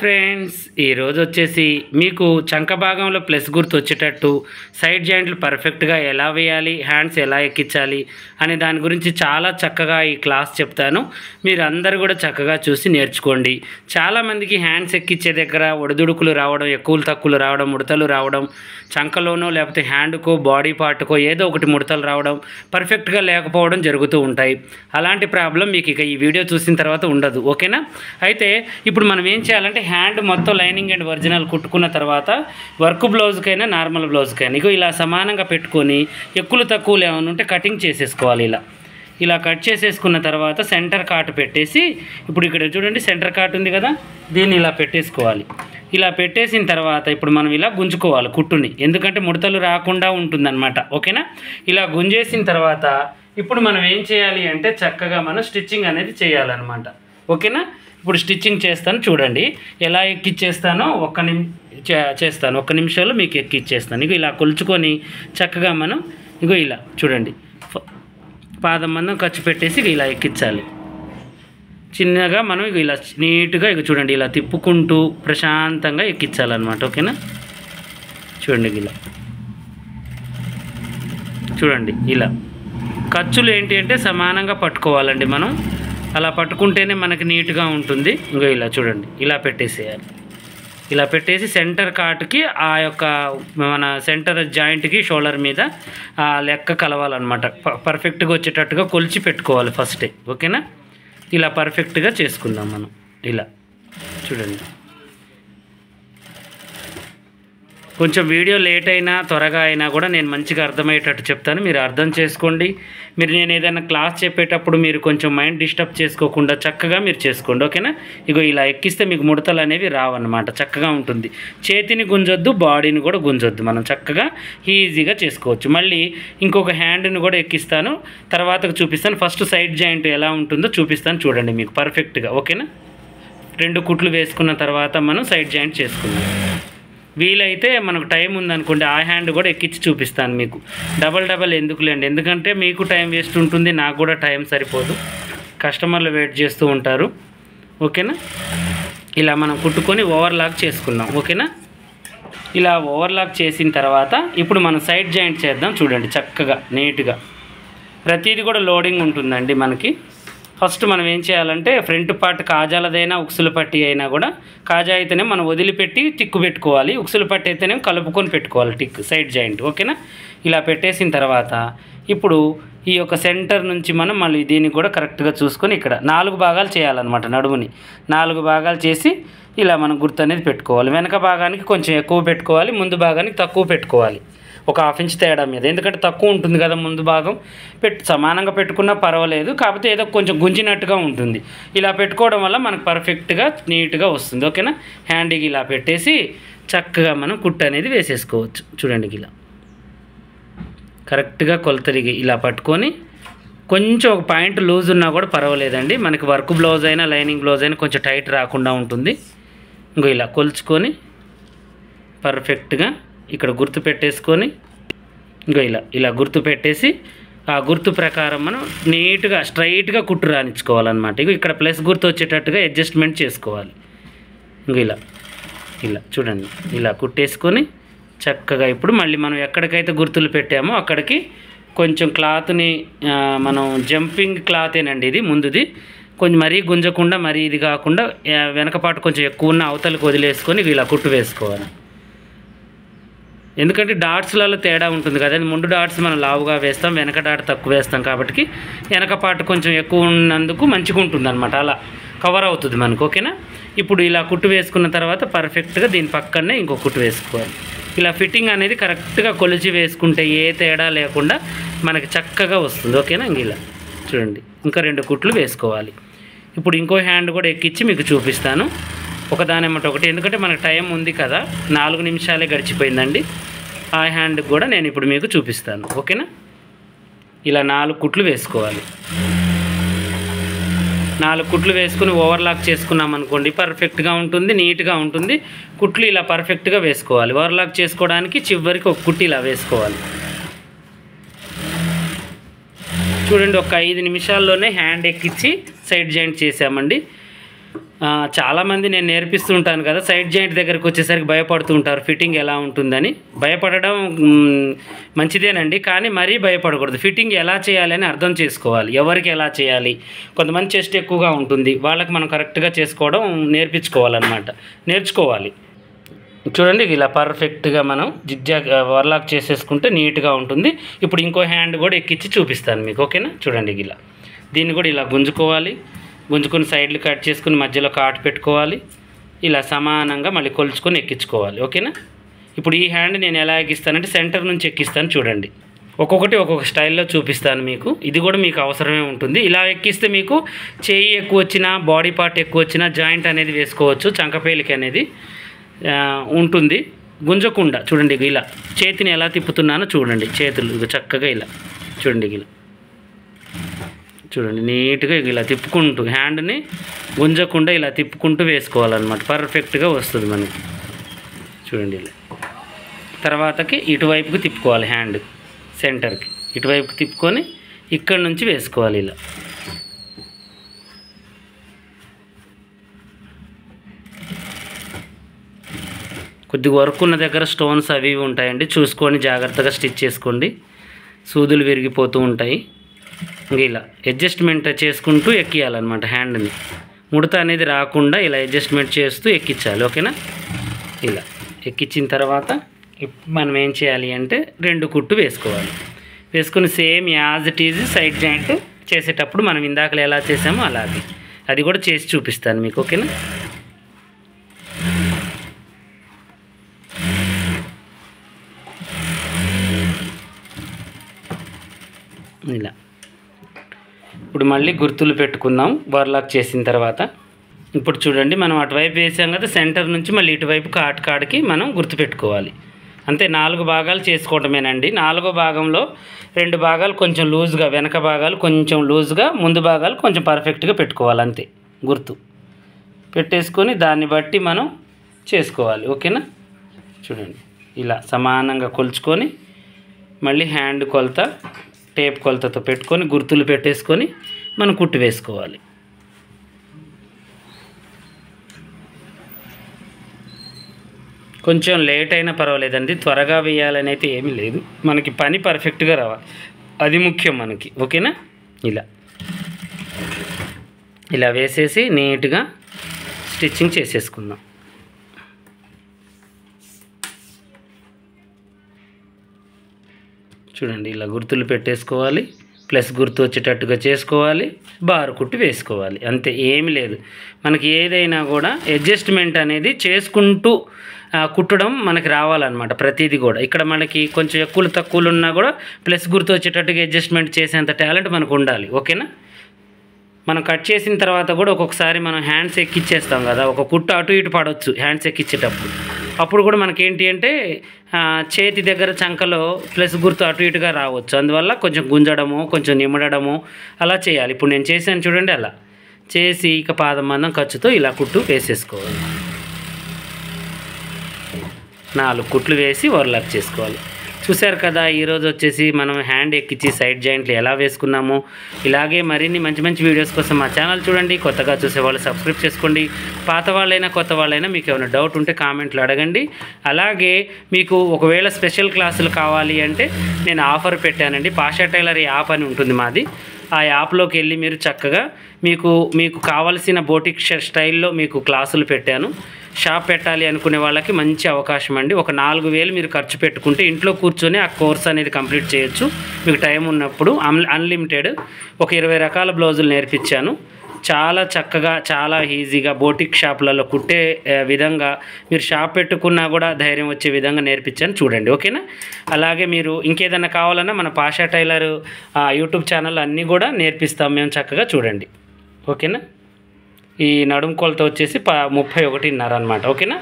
Friends ఈరోజు వచ్చేసి మీకు చంక భాగంలో ప్లస్ గుర్తు వచ్చేటట్టు సైడ్ జాయింట్లు పర్ఫెక్ట్గా ఎలా వేయాలి హ్యాండ్స్ ఎలా ఎక్కించాలి అనే దాని గురించి చాలా చక్కగా ఈ క్లాస్ చెప్తాను. మీరు అందరు కూడా చక్కగా చూసి నేర్చుకోండి. చాలామందికి హ్యాండ్స్ ఎక్కించే దగ్గర ఒడిదుడుకులు రావడం ఎక్కువలు తక్కువలు రావడం ముడతలు రావడం చంకలోనో లేకపోతే హ్యాండ్కో బాడీ పార్ట్కో ఏదో ఒకటి ముడతలు రావడం పర్ఫెక్ట్గా లేకపోవడం జరుగుతూ ఉంటాయి. అలాంటి ప్రాబ్లం మీకు ఇక ఈ వీడియో చూసిన తర్వాత ఉండదు. ఓకేనా? అయితే ఇప్పుడు మనం ఏం చేయాలంటే హ్యాండ్ మొత్తం లైనింగ్ అండ్ ఒరిజినల్ కుట్టుకున్న తర్వాత వర్క్ బ్లౌజ్కైనా నార్మల్ బ్లౌజ్కైనా ఇగో ఇలా సమానంగా పెట్టుకొని ఎక్కులు తక్కువలు ఏమైనా ఉంటే కటింగ్ చేసేసుకోవాలి ఇలా. ఇలా కట్ చేసేసుకున్న తర్వాత సెంటర్ కాటు పెట్టేసి ఇప్పుడు ఇక్కడ చూడండి సెంటర్ కాటు ఉంది కదా దీన్ని ఇలా పెట్టేసుకోవాలి. ఇలా పెట్టేసిన తర్వాత ఇప్పుడు మనం ఇలా గుంజుకోవాలి కుట్టుని. ఎందుకంటే ముడతలు రాకుండా ఉంటుందన్నమాట ఓకేనా? ఇలా గుంజేసిన తర్వాత ఇప్పుడు మనం ఏం చేయాలి అంటే చక్కగా మనం స్టిచ్చింగ్ అనేది చేయాలన్నమాట ఓకేనా? ఇప్పుడు స్టిచ్చింగ్ చేస్తాను చూడండి. ఎలా ఎక్కిచ్చేస్తానో ఒక్క నిమి చేస్తాను. ఒక్క నిమిషంలో మీకు ఎక్కిచ్చేస్తాను. ఇగో ఇలా కొలుచుకొని చక్కగా మనం ఇగో ఇలా చూడండి. పాదం మందం ఖర్చు పెట్టేసి ఇలా ఎక్కించాలి. చిన్నగా మనం ఇక ఇలా నీట్గా ఇక చూడండి. ఇలా తిప్పుకుంటూ ప్రశాంతంగా ఎక్కించాలన్నమాట. ఓకేనా? చూడండి ఇలా. చూడండి ఇలా. ఖర్చులు ఏంటి అంటే సమానంగా పట్టుకోవాలండి మనం. అలా పట్టుకుంటేనే మనకి నీట్గా ఉంటుంది. ఇంకో ఇలా చూడండి. ఇలా పెట్టేసేయాలి. ఇలా పెట్టేసి సెంటర్ కాటుకి ఆ యొక్క మన సెంటర్ జాయింట్కి షోల్డర్ మీద ఆ లెక్క కలవాలన్నమాట. పర్ఫెక్ట్గా వచ్చేటట్టుగా కొలిచి పెట్టుకోవాలి ఫస్టే. ఓకేనా? ఇలా పర్ఫెక్ట్గా చేసుకుందాం మనం. ఇలా. చూడండి. కొంచెం వీడియో లేట్ అయినా త్వరగా అయినా కూడా నేను మంచిగా అర్థమయ్యేటట్టు చెప్తాను. మీరు అర్థం చేసుకోండి. మీరు నేను ఏదైనా క్లాస్ చెప్పేటప్పుడు మీరు కొంచెం మైండ్ డిస్టర్బ్ చేసుకోకుండా చక్కగా మీరు చేసుకోండి ఓకేనా? ఇగో ఇలా ఎక్కిస్తే మీకు ముడతలు అనేవి రావన్నమాట. చక్కగా ఉంటుంది. చేతిని గుంజొద్దు బాడీని కూడా గుంజొద్దు. మనం చక్కగా ఈజీగా చేసుకోవచ్చు. మళ్ళీ ఇంకొక హ్యాండ్ని కూడా ఎక్కిస్తాను. తర్వాత చూపిస్తాను. ఫస్ట్ సైడ్ జాయింట్ ఎలా ఉంటుందో చూపిస్తాను చూడండి మీకు పర్ఫెక్ట్గా ఓకేనా? రెండు కుట్లు వేసుకున్న తర్వాత మనం సైడ్ జాయింట్ చేసుకుందాం. వీలైతే మనకు టైం ఉందనుకోండి ఆ హ్యాండ్ కూడా ఎక్కించి చూపిస్తాను మీకు. డబల్ డబల్ ఎందుకులేండి? ఎందుకంటే మీకు టైం వేస్ట్ ఉంటుంది నాకు కూడా టైం సరిపోదు. కస్టమర్లు వెయిట్ చేస్తూ ఉంటారు. ఓకేనా? ఇలా మనం కుట్టుకొని ఓవర్లాక్ చేసుకుందాం. ఓకేనా? ఇలా ఓవర్లాక్ చేసిన తర్వాత ఇప్పుడు మనం సైడ్ జాయింట్ చేద్దాం. చూడండి చక్కగా నీట్గా. ప్రతిదీ కూడా లోడింగ్ ఉంటుందండి మనకి. ఫస్ట్ మనం ఏం చేయాలంటే ఫ్రంట్ పార్ట్ కాజాలదైనా ఉక్సులు పట్టి అయినా కూడా కాజా అయితేనే మనం వదిలిపెట్టి టిక్కు పెట్టుకోవాలి. ఉక్సులు పట్టి అయితేనే కలుపుకొని పెట్టుకోవాలి టిక్ సైడ్ జాయింట్ ఓకేనా? ఇలా పెట్టేసిన తర్వాత ఇప్పుడు ఈ యొక్క సెంటర్ నుంచి మనం మళ్ళీ దీన్ని కూడా కరెక్ట్గా చూసుకొని ఇక్కడ నాలుగు భాగాలు చేయాలన్నమాట నడుముని. నాలుగు భాగాలు చేసి ఇలా మనం గుర్తు అనేది పెట్టుకోవాలి. వెనక భాగానికి కొంచెం ఎక్కువ పెట్టుకోవాలి ముందు భాగానికి తక్కువ పెట్టుకోవాలి. ఒక హాఫ్ ఇంచ్ తేడా మీద. ఎందుకంటే తక్కువ ఉంటుంది కదా ముందు భాగం. పెట్టు సమానంగా పెట్టుకున్నా పర్వాలేదు. కాకపోతే ఏదో కొంచెం గుంజినట్టుగా ఉంటుంది. ఇలా పెట్టుకోవడం వల్ల మనకు పర్ఫెక్ట్గా నీట్గా వస్తుంది. ఓకేనా? హ్యాండీకి ఇలా పెట్టేసి చక్కగా మనం కుట్టు అనేది వేసేసుకోవచ్చు. చూడండి ఇలా. కరెక్ట్గా కొలతలిగి ఇలా పట్టుకొని కొంచెం ఒక పాయింట్ లూజ్ ఉన్నా కూడా పర్వాలేదండి. మనకి వర్క్ బ్లౌజ్ అయినా లైనింగ్ బ్లౌజ్ అయినా కొంచెం టైట్ రాకుండా ఉంటుంది. ఇంకో ఇలా కొలుచుకొని పర్ఫెక్ట్గా ఇక్కడ గుర్తు పెట్టేసుకొని ఇంకో ఇలా ఇలా గుర్తు పెట్టేసి ఆ గుర్తు ప్రకారం మనం నీట్గా స్ట్రైట్గా కుట్టు రాణించుకోవాలన్నమాట. ఇక ఇక్కడ ప్లస్ గుర్తు వచ్చేటట్టుగా అడ్జస్ట్మెంట్ చేసుకోవాలి. ఇంకో ఇలా ఇలా చూడండి. ఇలా కుట్టేసుకొని చక్కగా ఇప్పుడు మళ్ళీ మనం ఎక్కడికైతే గుర్తులు పెట్టామో అక్కడికి కొంచెం క్లాత్ని మనం జంపింగ్ క్లాతేనండి ఇది ముందుది. కొంచెం మరీ గుంజకుండా మరీ ఇది కాకుండా వెనకపాటు కొంచెం ఎక్కువ ఉన్న అవతలకు వదిలేసుకొని ఇలా కుట్టు వేసుకోవాలి. ఎందుకంటే డాట్స్లలో తేడా ఉంటుంది కదా ముందు డాట్స్ మనం లావుగా వేస్తాం వెనక డాట్ తక్కువ వేస్తాం కాబట్టి వెనక పాటు కొంచెం ఎక్కువ ఉన్నందుకు మంచిగా ఉంటుంది అనమాట అలా కవర్ అవుతుంది మనకు ఓకేనా ఇప్పుడు ఇలా కుట్టు వేసుకున్న తర్వాత పర్ఫెక్ట్గా దీని పక్కనే ఇంకో కుట్టు వేసుకోవాలి. ఇలా ఫిట్టింగ్ అనేది కరెక్ట్గా కొలిచి వేసుకుంటే ఏ తేడా లేకుండా మనకి చక్కగా వస్తుంది ఓకేనా ఇలా చూడండి. ఇంకా రెండు కుట్లు వేసుకోవాలి. ఇప్పుడు ఇంకో హ్యాండ్ కూడా ఎక్కించి మీకు చూపిస్తాను. ఒకదానేమట ఒకటి. ఎందుకంటే మనకు టైం ఉంది కదా నాలుగు నిమిషాలే గడిచిపోయిందండి. ఆ హ్యాండ్ కూడా నేను ఇప్పుడు మీకు చూపిస్తాను. ఓకేనా? ఇలా నాలుగు కుట్లు వేసుకోవాలి. నాలుగు కుట్లు వేసుకుని ఓవర్లాక్ చేసుకున్నాం అనుకోండి పర్ఫెక్ట్గా ఉంటుంది నీట్గా ఉంటుంది. కుట్లు ఇలా పర్ఫెక్ట్గా వేసుకోవాలి. ఓవర్లాక్ చేసుకోవడానికి చివరికి ఒక కుట్టు ఇలా వేసుకోవాలి. చూడండి ఒక ఐదు నిమిషాల్లోనే హ్యాండ్ ఎక్కించి సైడ్ జాయింట్ చేసామండి చాలామంది నేను నేర్పిస్తుంటాను కదా సైడ్ జాయింట్ దగ్గరికి వచ్చేసరికి భయపడుతూ ఉంటారు ఫిట్టింగ్ ఎలా ఉంటుందని. భయపడడం మంచిదేనండి కానీ మరీ భయపడకూడదు. ఫిట్టింగ్ ఎలా చేయాలని అర్థం చేసుకోవాలి. ఎవరికి ఎలా చేయాలి? కొంతమంది చెస్ట్ ఎక్కువగా ఉంటుంది వాళ్ళకి మనం కరెక్ట్గా చేసుకోవడం నేర్పించుకోవాలన్నమాట. నేర్చుకోవాలి. చూడండి ఇలా పర్ఫెక్ట్గా మనం జిగ్జాగ్ వర్లాక్ చేసేసుకుంటే నీట్గా ఉంటుంది. ఇప్పుడు ఇంకో హ్యాండ్ కూడా ఎక్కించి చూపిస్తాను మీకు ఓకేనా? చూడండి ఇలా. దీన్ని కూడా ఇలా గుంజుకోవాలి. గుంజుకొని సైడ్లు కట్ చేసుకుని మధ్యలో కాటు పెట్టుకోవాలి. ఇలా సమానంగా మళ్ళీ కొలుచుకొని ఎక్కించుకోవాలి. ఓకేనా? ఇప్పుడు ఈ హ్యాండ్ నేను ఎలా ఎక్కిస్తానంటే సెంటర్ నుంచి ఎక్కిస్తాను చూడండి. ఒక్కొక్కటి ఒక్కొక్క స్టైల్లో చూపిస్తాను మీకు. ఇది కూడా మీకు అవసరమే ఉంటుంది. ఇలా ఎక్కిస్తే మీకు చేయి ఎక్కువ వచ్చినా బాడీ పార్ట్ ఎక్కువ వచ్చినా జాయింట్ అనేది వేసుకోవచ్చు చంకపేలికి అనేది ఉంటుంది. గుంజకుండా చూడండి ఇలా. చేతిని ఎలా తిప్పుతున్నానో చూడండి. చేతులు చక్కగా ఇలా. చూడండి ఇలా. చూడండి నీట్గా ఇలా తిప్పుకుంటూ హ్యాండ్ని గుంజకుండా ఇలా తిప్పుకుంటూ వేసుకోవాలన్నమాట. పర్ఫెక్ట్గా వస్తుంది మనకి. చూడండి ఇలా. తర్వాతకి ఇటువైపుకి తిప్పుకోవాలి హ్యాండ్ సెంటర్కి. ఇటువైపుకి తిప్పుకొని ఇక్కడ నుంచి వేసుకోవాలి ఇలా. కొద్దిగా వర్క్ ఉన్న దగ్గర స్టోన్స్ అవి ఉంటాయండి. చూసుకొని జాగ్రత్తగా స్టిచ్ చేసుకోండి. సూదులు విరిగిపోతూ ఉంటాయి. ఇలా అడ్జస్ట్మెంట్ చేసుకుంటూ ఎక్కియాలన్నమాట హ్యాండ్ని ముడత అనేది రాకుండా ఇలా అడ్జస్ట్మెంట్ చేస్తూ ఎక్కించాలి ఓకేనా? ఇలా ఎక్కించిన తర్వాత మనం ఏం చేయాలి అంటే రెండు కుట్టు వేసుకోవాలి. వేసుకుని same as it is side joint చేసేటప్పుడు మనం ఇందాకలు ఎలా చేసామో అలాగే. అది కూడా చేసి చూపిస్తాను మీకు ఓకేనా? ఇలా. ఇప్పుడు మళ్ళీ గుర్తులు పెట్టుకుందాం. బర్లాక్ చేసిన తర్వాత. ఇప్పుడు చూడండి మనం అటువైపు వేసాం కదా సెంటర్ నుంచి మళ్ళీ ఇటువైపు కాట్ కాడికి మనం గుర్తు పెట్టుకోవాలి. అంతే నాలుగు భాగాలు చేసుకోవటమేనండి. నాలుగో భాగంలో రెండు భాగాలు కొంచెం లూజ్గా వెనక భాగాలు కొంచెం లూజ్గా ముందు భాగాలు కొంచెం పర్ఫెక్ట్గా పెట్టుకోవాలి అంతే గుర్తు. పెట్టేసుకొని దాన్ని బట్టి మనం చేసుకోవాలి ఓకేనా? చూడండి ఇలా సమానంగా కొలుచుకొని మళ్ళీ హ్యాండ్ కొలత టేప్ కొలతతో పెట్టుకొని గుర్తులు పెట్టేసుకొని మనం కుట్టు వేసుకోవాలి. కొంచెం లేట్ అయినా పర్వాలేదండి త్వరగా వేయాలని అయితే ఏమీ లేదు. మనకి పని పర్ఫెక్ట్గా రావాలి అది ముఖ్యం మనకి ఓకేనా? ఇలా. ఇలా వేసేసి నీట్గా స్టిచ్చింగ్ చేసేసుకుందాం. చూడండి ఇలా గుర్తులు పెట్టేసుకోవాలి ప్లస్ గుర్తు వచ్చేటట్టుగా చేసుకోవాలి బారు కుట్టి వేసుకోవాలి అంతే ఏమి లేదు. మనకి ఏదైనా కూడా అడ్జస్ట్మెంట్ అనేది చేసుకుంటూ కుట్టడం మనకి రావాలన్నమాట ప్రతిదీ కూడా. ఇక్కడ మనకి కొంచెం ఎక్కువలు తక్కువలు ఉన్నా కూడా ప్లస్ గుర్తు వచ్చేటట్టుగా అడ్జస్ట్మెంట్ చేసేంత టాలెంట్ మనకు ఉండాలి ఓకేనా? మనం కట్ చేసిన తర్వాత కూడా ఒక్కొక్కసారి మనం హ్యాండ్స్ ఎక్కిచ్చేస్తాం కదా ఒక కుట్టు అటు ఇటు పడవచ్చు హ్యాండ్స్ ఎక్కిచ్చేటప్పుడు. అప్పుడు కూడా మనకేంటి అంటే చేతి దగ్గర చంకలో ప్లస్ గుర్తు అటు ఇటుగా రావచ్చు. అందువల్ల కొంచెం గుంజడము కొంచెం నిమ్మడము అలా చేయాలి. ఇప్పుడు నేను చేశాను చూడండి అలా. చేసి ఇక పాదం మందం ఖర్చుతో ఇలా కుట్టు వేసేసుకోవాలి. నాలుగు కుట్లు వేసి ఓవర్లాక్ చేసుకోవాలి. చూశారు కదా ఈరోజు వచ్చేసి మనం హ్యాండ్ ఎక్కించి సైడ్ జాయింట్లు ఎలా వేసుకున్నాము. ఇలాగే మరిన్ని మంచి మంచి వీడియోస్ కోసం మా ఛానల్ చూడండి. కొత్తగా చూసే వాళ్ళు సబ్స్క్రైబ్ చేసుకోండి. పాత వాళ్ళైనా కొత్త వాళ్ళైనా మీకు ఏమైనా డౌట్ ఉంటే కామెంట్లు అడగండి. అలాగే మీకు ఒకవేళ స్పెషల్ క్లాసులు కావాలి అంటే నేను ఆఫర్ పెట్టానండి. పాషా టైలర్ యాప్ అని ఉంటుంది మాది. ఆ యాప్లోకి వెళ్ళి మీరు చక్కగా మీకు మీకు కావలసిన బోటిక్ స్టైల్లో మీకు క్లాసులు పెట్టాను. షాప్ పెట్టాలి అనుకునే వాళ్ళకి మంచి అవకాశం అండి. ఒక నాలుగు వేలు మీరు ఖర్చు పెట్టుకుంటే ఇంట్లో కూర్చొని ఆ కోర్స్ అనేది కంప్లీట్ చేయొచ్చు. మీకు టైం ఉన్నప్పుడు అన్ అన్లిమిటెడ్ ఒక ఇరవై రకాల బ్లౌజులు నేర్పించాను. చాలా చక్కగా చాలా ఈజీగా బోటిక్ షాపులలో కుట్టే విధంగా మీరు షాప్ పెట్టుకున్నా కూడా ధైర్యం వచ్చే విధంగా నేర్పించాను. చూడండి ఓకేనా? అలాగే మీరు ఇంకేదైనా కావాలన్నా మన పాషా టైలర్ యూట్యూబ్ ఛానల్ అన్నీ కూడా నేర్పిస్తాం మేము చక్కగా. చూడండి ఓకేనా? ఈ నడుము కొలత వచ్చేసి ప ముప్పై ఒకటిన్నర అనమాట ఓకేనా?